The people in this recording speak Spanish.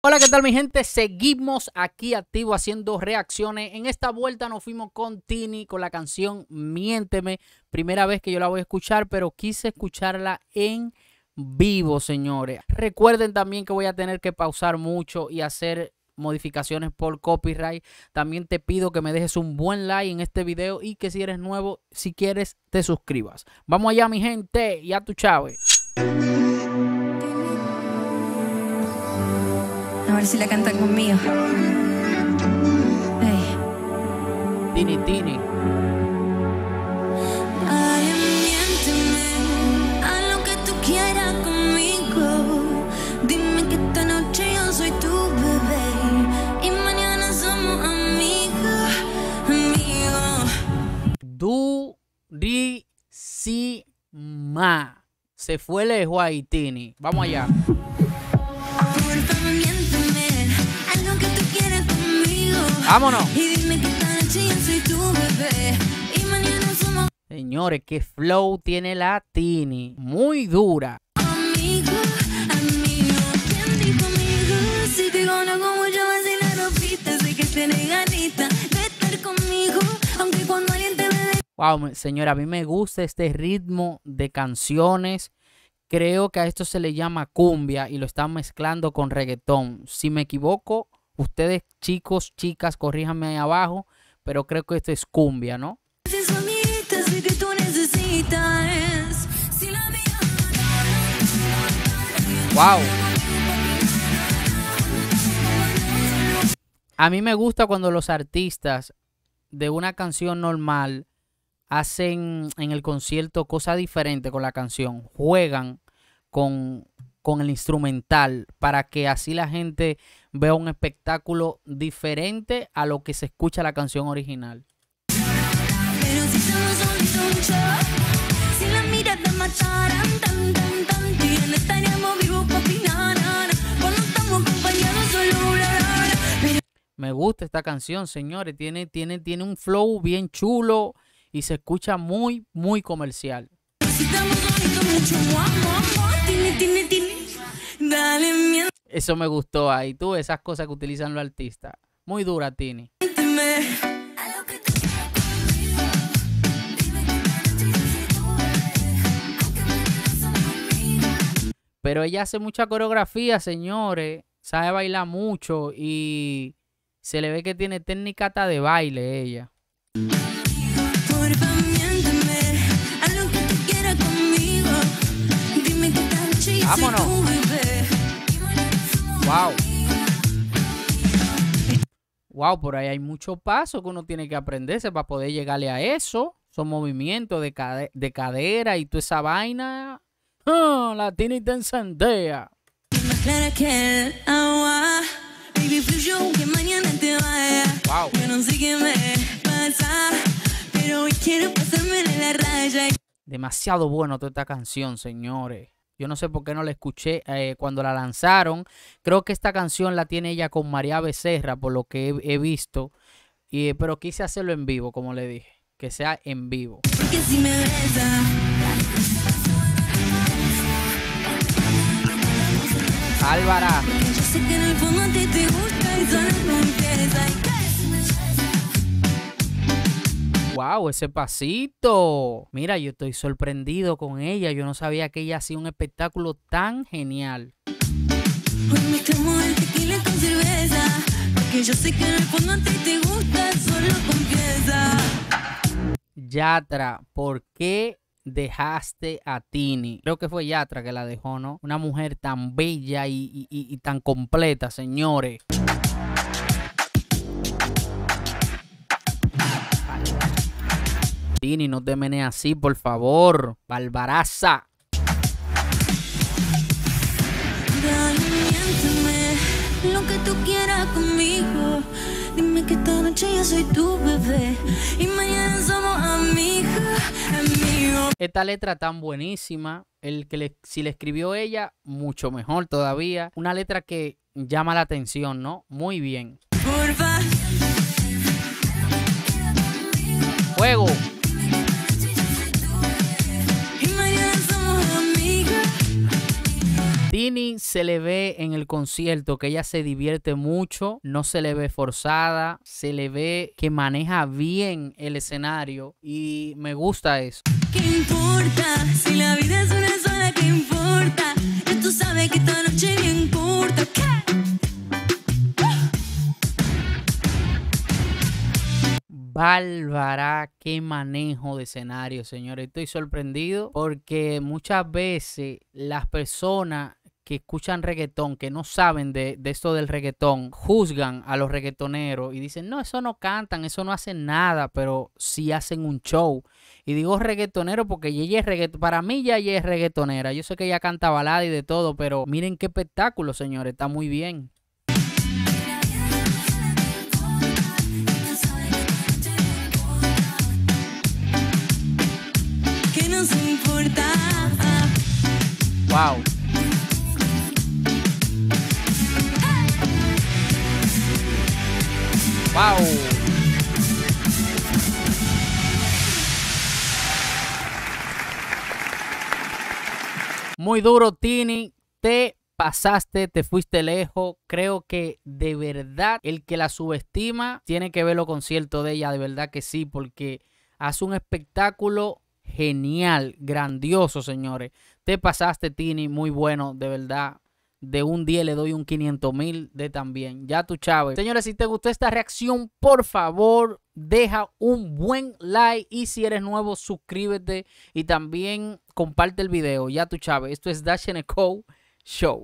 Hola, ¿qué tal mi gente? Seguimos aquí activo haciendo reacciones. En esta vuelta nos fuimos con Tini con la canción Miénteme. Primera vez que yo la voy a escuchar, pero quise escucharla en vivo, señores. Recuerden también que voy a tener que pausar mucho y hacer modificaciones por copyright. También te pido que me dejes un buen like en este video y que si eres nuevo, si quieres, te suscribas. Vamos allá, mi gente. Ya tu chave. Ver si la cantan conmigo. Tini, Tini. Ay, miénteme, haz lo que tú quieras conmigo. Dime que esta noche yo soy tu bebé y mañana somos amigos, amigos. Durísima. Se fue lejos ahí, Tini. Vamos allá. Vámonos. Y dime que esta noche yo soy tu bebé y mañana somos Señores, qué flow tiene la Tini. Muy dura. Amigo, amigo, ¿quién dijo amigo? Si te conozco mucho más y la ropita, sé que tienes ganita de estar conmigo, aunque cuando alguien te ve Wow, señora, a mí me gusta este ritmo de canciones. Creo que a esto se le llama cumbia y lo están mezclando con reggaetón. Si me equivoco, ustedes chicos, chicas, corríjanme ahí abajo, pero creo que esto es cumbia, ¿no? que tú necesitas. Wow. A mí me gusta cuando los artistas de una canción normal hacen en el concierto cosas diferentes con la canción, juegan con, con el instrumental para que así la gente vea un espectáculo diferente a lo que se escucha la canción original. Pero si estamos solitos un show, si las miradas mataran tan, tan, tan, bien estaríamos vivos pa' opinar. Cuando estamos acompañados solo una hora. Pero Me gusta esta canción, señores, tiene, tiene, tiene un flow bien chulo y se escucha muy, muy comercial. si estamos solitos mucho. Dale, miénteme. Eso me gustó ahí, tú, esas cosas que utilizan los artistas. Muy dura, Tini. Pero ella hace mucha coreografía, señores. Sabe bailar mucho y se le ve que tiene técnica hasta de baile ella. Porfa, Wow. Wow, por ahí hay muchos pasos que uno tiene que aprenderse para poder llegarle a eso. Son movimientos de, cade- de cadera y toda esa vaina. Ah, la Tini te encendea. más clara que el agua. Baby, fluyo aunque mañana te vaya. Wow. Yo no sé qué me pasa, pero hoy quiero pasarme de la raya. Demasiado bueno toda esta canción, señores. Yo no sé por qué no la escuché eh, cuando la lanzaron. Creo que esta canción la tiene ella con María Becerra, por lo que he, he visto. Y, pero quise hacerlo en vivo, como le dije. Que sea en vivo. Porque si me besa, Álvara. yo sé que en el fondo a ti te gusta y Wow, ese pasito. Mira, yo estoy sorprendido con ella. Yo no sabía que ella hacía un espectáculo tan genial. Hoy mezclamos el tequila con cerveza. Porque yo sé que en el fondo a ti te gusta, solo confiesa. Yatra, ¿por qué dejaste a Tini? Creo que fue Yatra que la dejó, ¿no? Una mujer tan bella y, y- y- y tan completa, señores. Tini, no te menes así, por favor. Barbaraza. Lo que tú quieras conmigo. Dime que esta noche yo soy tu bebé y mañana somos amigos, amigos. Esta letra tan buenísima. El que le- si le escribió ella, mucho mejor todavía. Una letra que llama la atención, ¿no? Muy bien. Porfa, Juego. Se le ve en el concierto que ella se divierte mucho, no se le ve forzada, se le ve que maneja bien el escenario y me gusta eso. ¿Qué importa? Si la vida es una sola, ¿qué importa? Ya tú sabes que esta noche bien corta. ¿Qué? Bárbara, qué manejo de escenario, señores. Estoy sorprendido porque muchas veces las personas que escuchan reggaetón, que no saben de, de, esto del reggaetón, juzgan a los reggaetoneros y dicen, no, eso no cantan, eso no hacen nada, pero sí hacen un show. Y digo reggaetonero porque ella es reggaetonera. Para mí ella es reggaetonera. Yo sé que ella canta balada y de todo, pero miren qué espectáculo, señores. Está muy bien. ¿Qué nos importa? Wow. Wow. Muy duro, Tini. Te pasaste, te fuiste lejos. Creo que de verdad el que la subestima tiene que ver los conciertos de ella. De verdad que sí, porque hace un espectáculo genial, grandioso, señores. Te pasaste, Tini, muy bueno, de verdad. De un día le doy un 500 mil de también. Ya tú, Chávez. Señores, si te gustó esta reacción, por favor, deja un buen like. Y si eres nuevo, suscríbete. Y también comparte el video. Ya tú, Chávez. Esto es Dash Co Show.